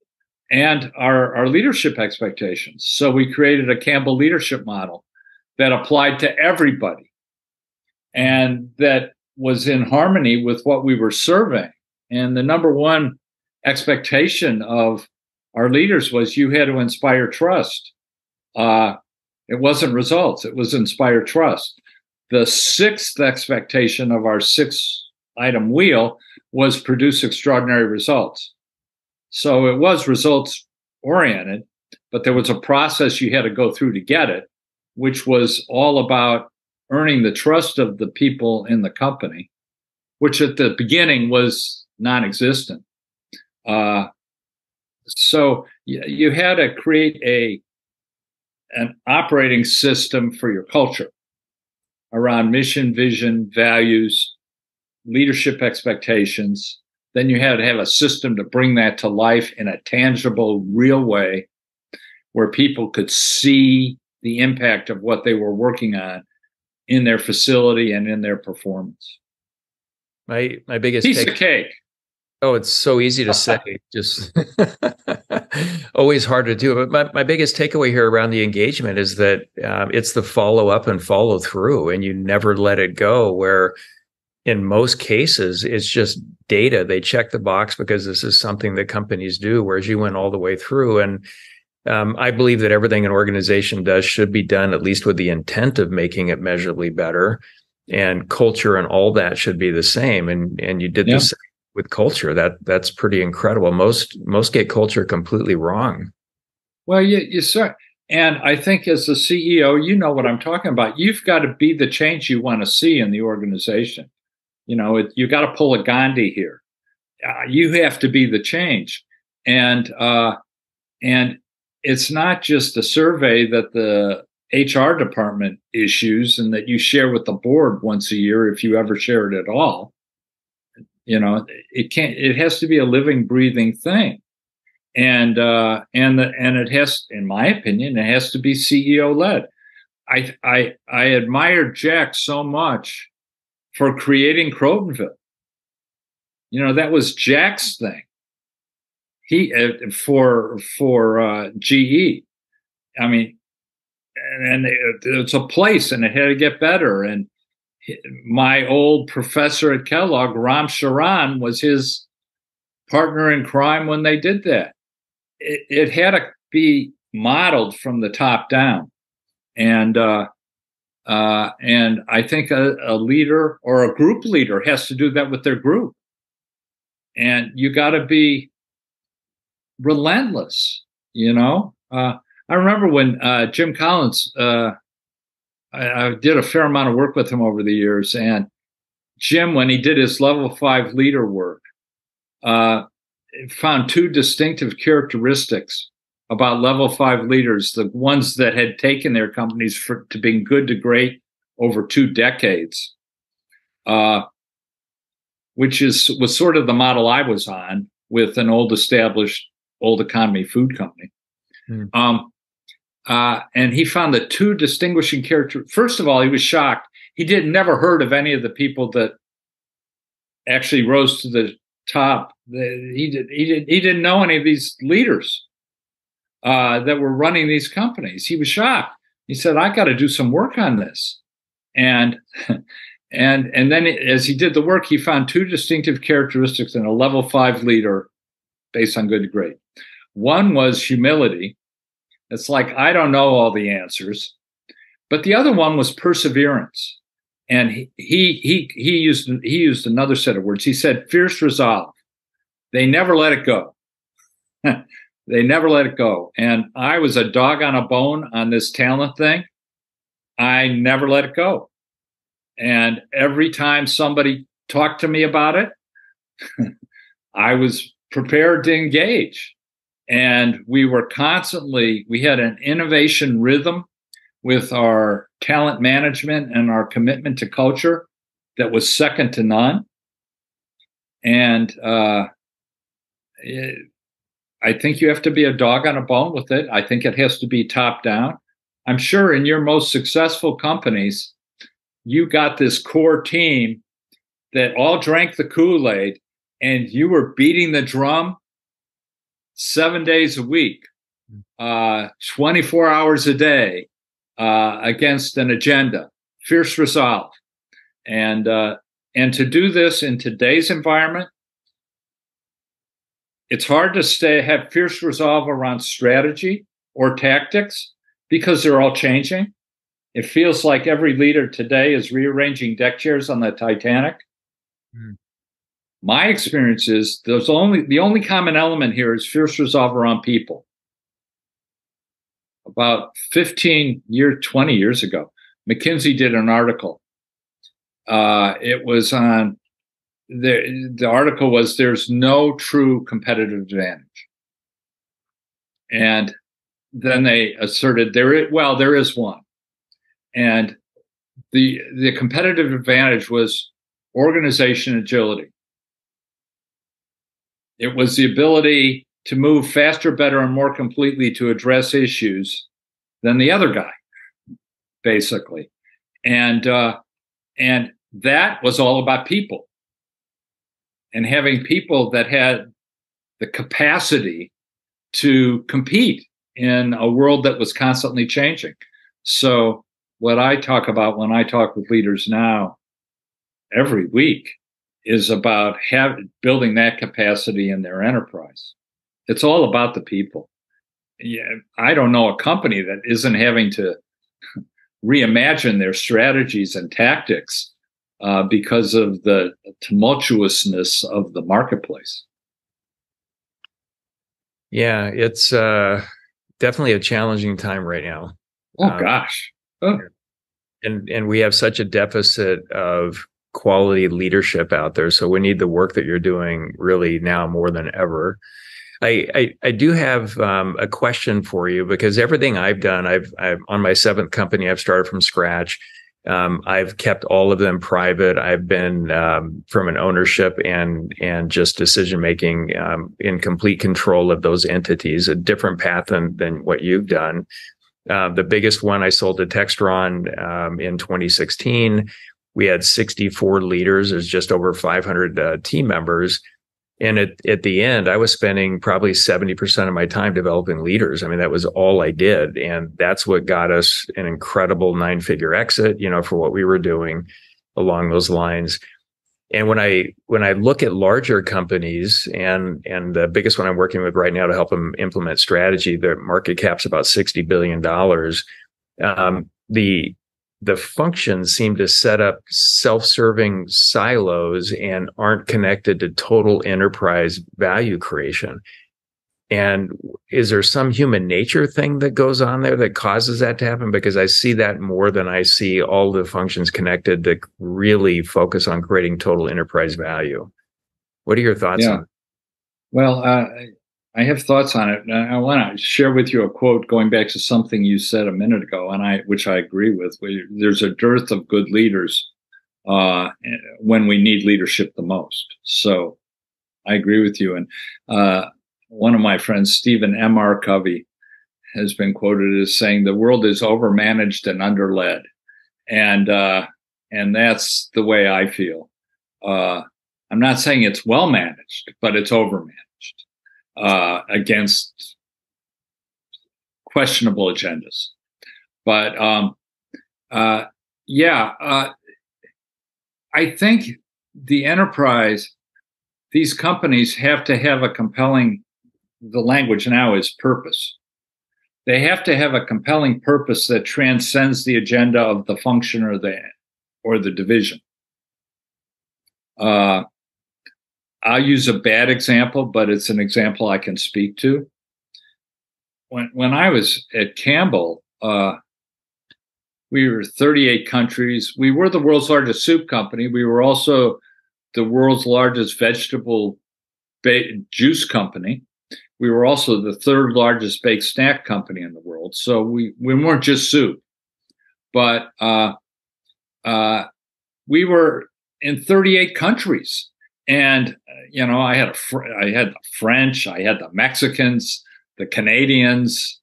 and our, our leadership expectations. So we created a Campbell leadership model that applied to everybody and that was in harmony with what we were serving. And the number one expectation of our leaders was you had to inspire trust. Uh, it wasn't results, it was inspire trust. The sixth expectation of our six item wheel was produce extraordinary results. So it was results oriented, but there was a process you had to go through to get it, which was all about earning the trust of the people in the company, which at the beginning was non existent. Uh, so you had to create a an operating system for your culture around mission, vision, values, leadership expectations. Then you had to have a system to bring that to life in a tangible, real way where people could see the impact of what they were working on in their facility and in their performance. My my biggest piece take- of cake. Oh, it's so easy to say. Just always hard to do. But my, my biggest takeaway here around the engagement is that um, it's the follow up and follow through, and you never let it go. Where in most cases, it's just data. They check the box because this is something that companies do, whereas you went all the way through. And um, I believe that everything an organization does should be done at least with the intent of making it measurably better. And culture and all that should be the same. And and you did yeah. this with culture. That that's pretty incredible. Most most get culture completely wrong. Well, you you sir, and I think as the CEO, you know what I'm talking about. You've got to be the change you want to see in the organization. You know, it, you got to pull a Gandhi here. Uh, you have to be the change, and uh, and it's not just a survey that the HR department issues and that you share with the board once a year if you ever share it at all. You know, it can't. It has to be a living, breathing thing, and uh, and the, and it has, in my opinion, it has to be CEO led. I I I admire Jack so much for creating Crotonville. You know, that was Jack's thing. He uh, for for uh, GE. I mean, and, and it, it's a place, and it had to get better. And my old professor at Kellogg, Ram Charan, was his partner in crime when they did that. It, it had to be modeled from the top down, and uh, uh, and I think a, a, leader or a group leader has to do that with their group. And you got to be relentless, you know? Uh, I remember when uh, Jim Collins, uh, I, I, did a fair amount of work with him over the years. And Jim, when he did his level five leader work, uh, found two distinctive characteristics about level five leaders, the ones that had taken their companies for, to being good to great over two decades, uh, which is was sort of the model I was on with an old established old economy food company. Mm. Um, uh, and he found the two distinguishing characters. First of all, he was shocked. He did never heard of any of the people that actually rose to the top. He did. He did. He didn't know any of these leaders uh, that were running these companies. He was shocked. He said, "I got to do some work on this," and and and then as he did the work, he found two distinctive characteristics in a level five leader, based on good to great. One was humility. It's like I don't know all the answers, but the other one was perseverance. And he he he, he used he used another set of words. He said, "Fierce resolve." They never let it go. They never let it go. And I was a dog on a bone on this talent thing. I never let it go. And every time somebody talked to me about it, I was prepared to engage. And we were constantly, we had an innovation rhythm with our talent management and our commitment to culture that was second to none. And uh, it, I think you have to be a dog on a bone with it. I think it has to be top down. I'm sure in your most successful companies, you got this core team that all drank the Kool Aid and you were beating the drum seven days a week, uh, 24 hours a day uh, against an agenda, fierce resolve. And, uh, and to do this in today's environment, it's hard to stay have fierce resolve around strategy or tactics because they're all changing. It feels like every leader today is rearranging deck chairs on the Titanic. Mm. My experience is there's only the only common element here is fierce resolve around people. About 15 year, 20 years ago, McKinsey did an article. Uh, it was on the, the article was there's no true competitive advantage. And then they asserted there is, well, there is one. And the the competitive advantage was organization agility. It was the ability to move faster, better, and more completely to address issues than the other guy, basically. And uh, and that was all about people and having people that had the capacity to compete in a world that was constantly changing. So, what I talk about when I talk with leaders now, every week is about have, building that capacity in their enterprise. It's all about the people. Yeah, I don't know a company that isn't having to reimagine their strategies and tactics uh, because of the tumultuousness of the marketplace. Yeah, it's uh, definitely a challenging time right now. Oh um, gosh. Oh. And and we have such a deficit of quality leadership out there. So we need the work that you're doing really now more than ever. I, I, I do have um, a question for you because everything I've done, I've, I've on my seventh company, I've started from scratch. Um, I've kept all of them private. I've been um, from an ownership and and just decision making um, in complete control of those entities. A different path than than what you've done. Uh, the biggest one I sold to Textron um, in 2016. We had 64 leaders. There's just over 500 uh, team members. And at, at the end, I was spending probably 70% of my time developing leaders. I mean, that was all I did. And that's what got us an incredible nine figure exit, you know, for what we were doing along those lines. And when I when I look at larger companies and and the biggest one I'm working with right now to help them implement strategy, their market cap's about sixty billion dollars. Um, the the functions seem to set up self-serving silos and aren't connected to total enterprise value creation. And is there some human nature thing that goes on there that causes that to happen? Because I see that more than I see all the functions connected to really focus on creating total enterprise value. What are your thoughts yeah. on? Well, uh, I have thoughts on it. I want to share with you a quote going back to something you said a minute ago, and I, which I agree with. There's a dearth of good leaders uh, when we need leadership the most. So I agree with you. And uh, one of my friends, Stephen M. R. Covey, has been quoted as saying, "The world is overmanaged and underled," and uh, and that's the way I feel. Uh, I'm not saying it's well managed, but it's overmanaged uh, against questionable agendas. But um, uh, yeah, uh, I think the enterprise, these companies have to have a compelling, the language now is purpose. They have to have a compelling purpose that transcends the agenda of the function or the or the division. Uh, I'll use a bad example, but it's an example I can speak to. When when I was at Campbell, uh, we were 38 countries. We were the world's largest soup company. We were also the world's largest vegetable ba- juice company. We were also the third largest baked snack company in the world. So we, we weren't just soup, but uh, uh, we were in 38 countries. And you know, I had a fr- I had the French, I had the Mexicans, the Canadians,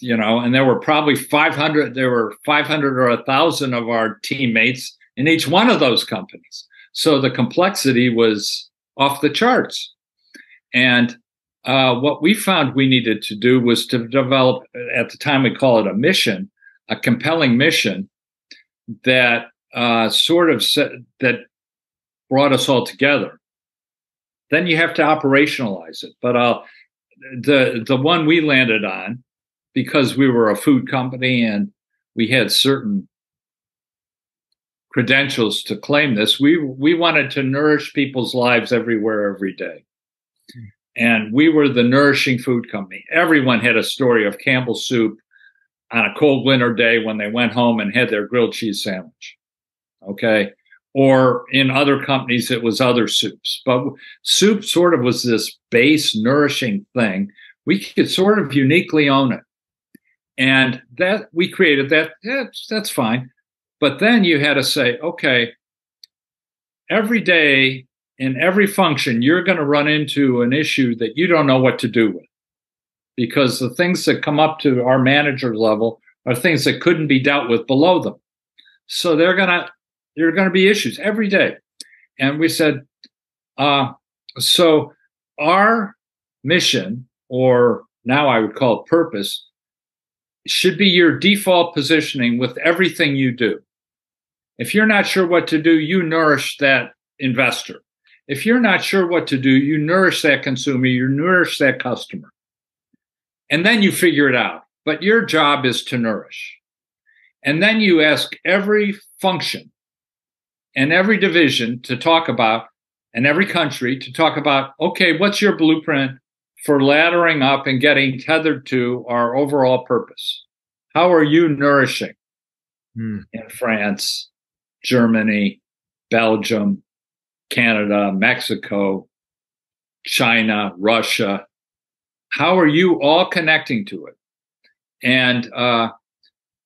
you know, and there were probably 500. There were 500 or a thousand of our teammates in each one of those companies. So the complexity was off the charts. And uh, what we found we needed to do was to develop, at the time we call it a mission, a compelling mission that uh, sort of set, that brought us all together. Then you have to operationalize it. But uh, the the one we landed on, because we were a food company and we had certain credentials to claim this, we we wanted to nourish people's lives everywhere, every day. And we were the nourishing food company. Everyone had a story of Campbell soup on a cold winter day when they went home and had their grilled cheese sandwich. Okay or in other companies it was other soups. But soup sort of was this base nourishing thing. We could sort of uniquely own it. And that we created that that's, that's fine. But then you had to say okay every day in every function you're going to run into an issue that you don't know what to do with. Because the things that come up to our manager level are things that couldn't be dealt with below them. So they're going to there are going to be issues every day. And we said, uh, so our mission, or now I would call it purpose, should be your default positioning with everything you do. If you're not sure what to do, you nourish that investor. If you're not sure what to do, you nourish that consumer, you nourish that customer. And then you figure it out. But your job is to nourish. And then you ask every function and every division to talk about, and every country to talk about, okay, what's your blueprint for laddering up and getting tethered to our overall purpose? How are you nourishing hmm. in France, Germany, Belgium, Canada, Mexico, China, Russia? How are you all connecting to it? And uh,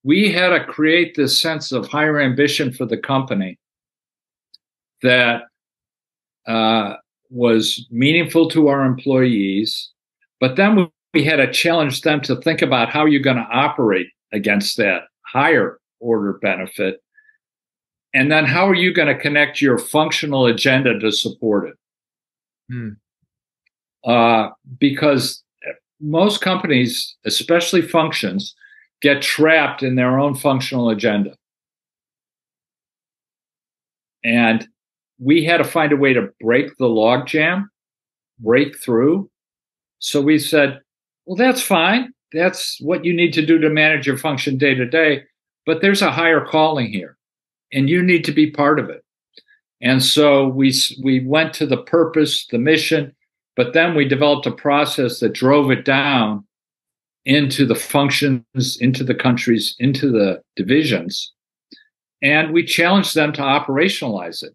we had to create this sense of higher ambition for the company that uh, was meaningful to our employees. But then we had to challenge them to think about how you're going to operate against that higher order benefit. And then how are you going to connect your functional agenda to support it? Hmm. Uh, because most companies, especially functions, get trapped in their own functional agenda. And we had to find a way to break the logjam, break through. So we said, well, that's fine. That's what you need to do to manage your function day to day. But there's a higher calling here, and you need to be part of it. And so we we went to the purpose, the mission, but then we developed a process that drove it down into the functions, into the countries, into the divisions, and we challenged them to operationalize it.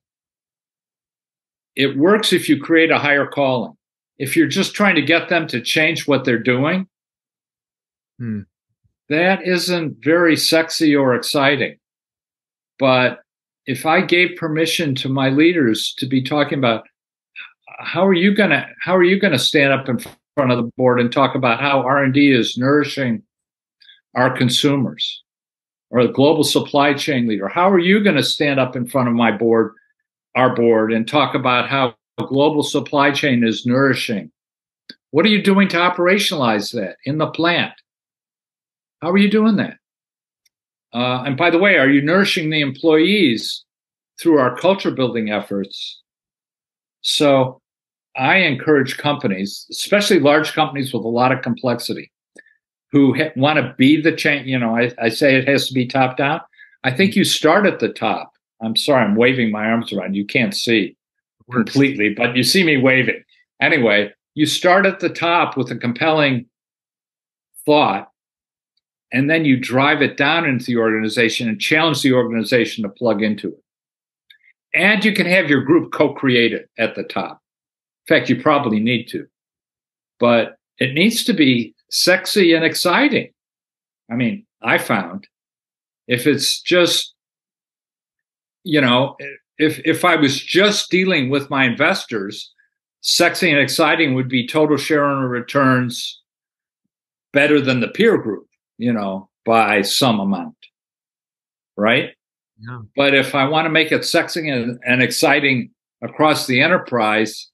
It works if you create a higher calling. If you're just trying to get them to change what they're doing, hmm. that isn't very sexy or exciting. But if I gave permission to my leaders to be talking about how are you gonna how are you gonna stand up in front of the board and talk about how R and D is nourishing our consumers or the global supply chain leader? How are you going to stand up in front of my board our board and talk about how a global supply chain is nourishing. What are you doing to operationalize that in the plant? How are you doing that? Uh, and by the way, are you nourishing the employees through our culture building efforts? So I encourage companies, especially large companies with a lot of complexity, who ha- want to be the change. You know, I, I say it has to be top down. I think you start at the top I'm sorry, I'm waving my arms around. You can't see completely, but you see me waving. Anyway, you start at the top with a compelling thought, and then you drive it down into the organization and challenge the organization to plug into it. And you can have your group co create it at the top. In fact, you probably need to, but it needs to be sexy and exciting. I mean, I found if it's just you know, if if I was just dealing with my investors, sexy and exciting would be total shareholder returns better than the peer group, you know, by some amount. Right? Yeah. But if I want to make it sexy and, and exciting across the enterprise,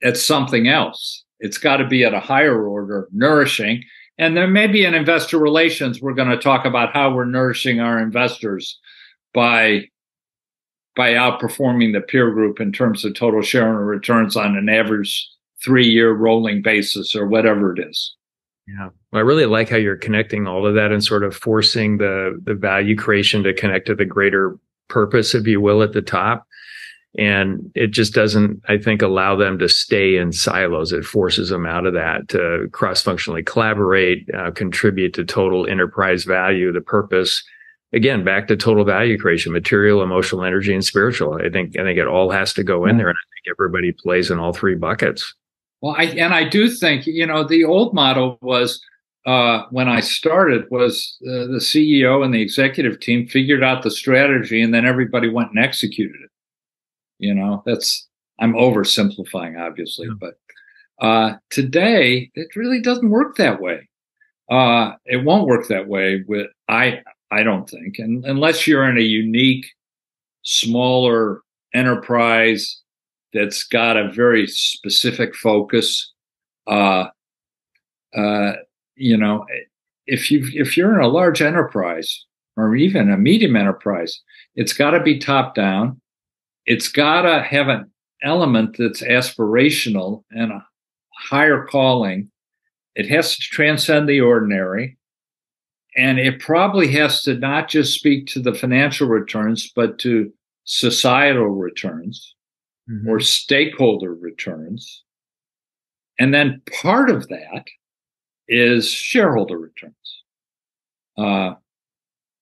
it's something else. It's got to be at a higher order, nourishing. And there may be in investor relations, we're going to talk about how we're nourishing our investors by by outperforming the peer group in terms of total shareholder returns on an average three year rolling basis or whatever it is. Yeah. Well, I really like how you're connecting all of that and sort of forcing the the value creation to connect to the greater purpose, if you will, at the top. And it just doesn't, I think, allow them to stay in silos. It forces them out of that to cross functionally collaborate, uh, contribute to total enterprise value, the purpose, again back to total value creation material emotional energy and spiritual. I think i think it all has to go in there and i think everybody plays in all three buckets. Well i and i do think you know the old model was uh, when i started was uh, the ceo and the executive team figured out the strategy and then everybody went and executed it. You know that's i'm oversimplifying obviously yeah. but uh, today it really doesn't work that way. Uh, it won't work that way with i I don't think, and unless you're in a unique, smaller enterprise that's got a very specific focus, uh, uh, you know, if you if you're in a large enterprise, or even a medium enterprise, it's got to be top down. It's got to have an element that's aspirational and a higher calling. It has to transcend the ordinary. And it probably has to not just speak to the financial returns, but to societal returns mm-hmm. or stakeholder returns. And then part of that is shareholder returns. Uh,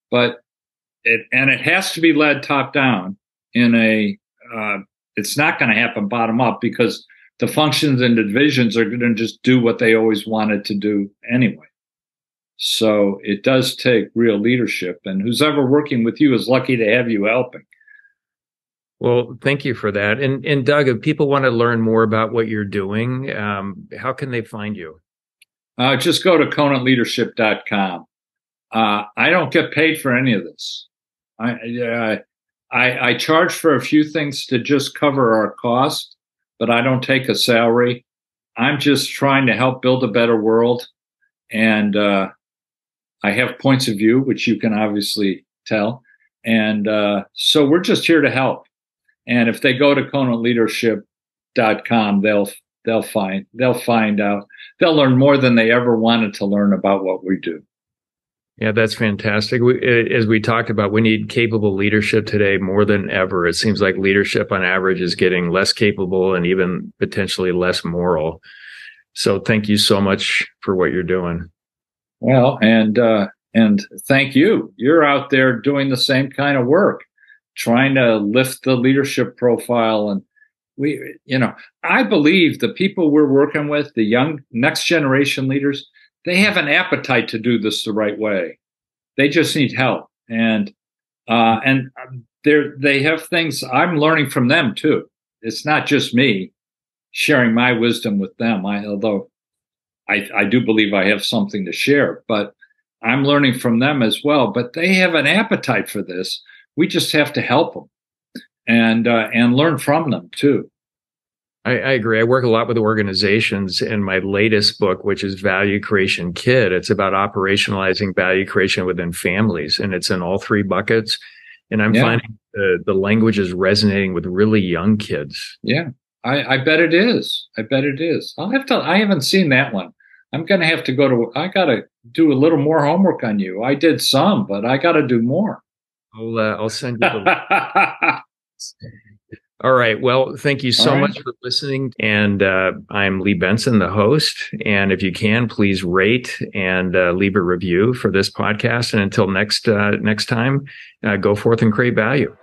but it, and it has to be led top down in a, uh, it's not going to happen bottom up because the functions and divisions are going to just do what they always wanted to do anyway. So it does take real leadership, and who's ever working with you is lucky to have you helping. Well, thank you for that. And and Doug, if people want to learn more about what you're doing, um, how can they find you? Uh, just go to conantleadership.com. Uh, I don't get paid for any of this. I, uh, I, I charge for a few things to just cover our cost, but I don't take a salary. I'm just trying to help build a better world, and uh, I have points of view, which you can obviously tell, and uh, so we're just here to help. And if they go to conantleadership.com, they'll they'll find they'll find out they'll learn more than they ever wanted to learn about what we do. Yeah, that's fantastic. We, as we talked about, we need capable leadership today more than ever. It seems like leadership on average is getting less capable and even potentially less moral. So thank you so much for what you're doing. Well, and uh, and thank you. You're out there doing the same kind of work, trying to lift the leadership profile and we you know i believe the people we're working with the young next generation leaders they have an appetite to do this the right way. They just need help. And uh and they they have things i'm learning from them too. It's not just me sharing my wisdom with them. I although i i do believe i have something to share but i'm learning from them as well but they have an appetite for this we just have to help them and uh, and learn from them too. I, I, agree. I work a lot with organizations. In my latest book, which is Value Creation Kid, it's about operationalizing value creation within families, and it's in all three buckets. And I'm yeah. finding the the language is resonating with really young kids. Yeah, I, I bet it is. I bet it is. I'll have to. I haven't seen that one. I'm going to have to go to. I got to do a little more homework on you. I did some, but I got to do more. I'll uh, I'll send you. The- All right. Well, thank you so right. much for listening. And uh, I'm Lee Benson, the host. And if you can, please rate and uh, leave a review for this podcast. And until next uh, next time, uh, go forth and create value.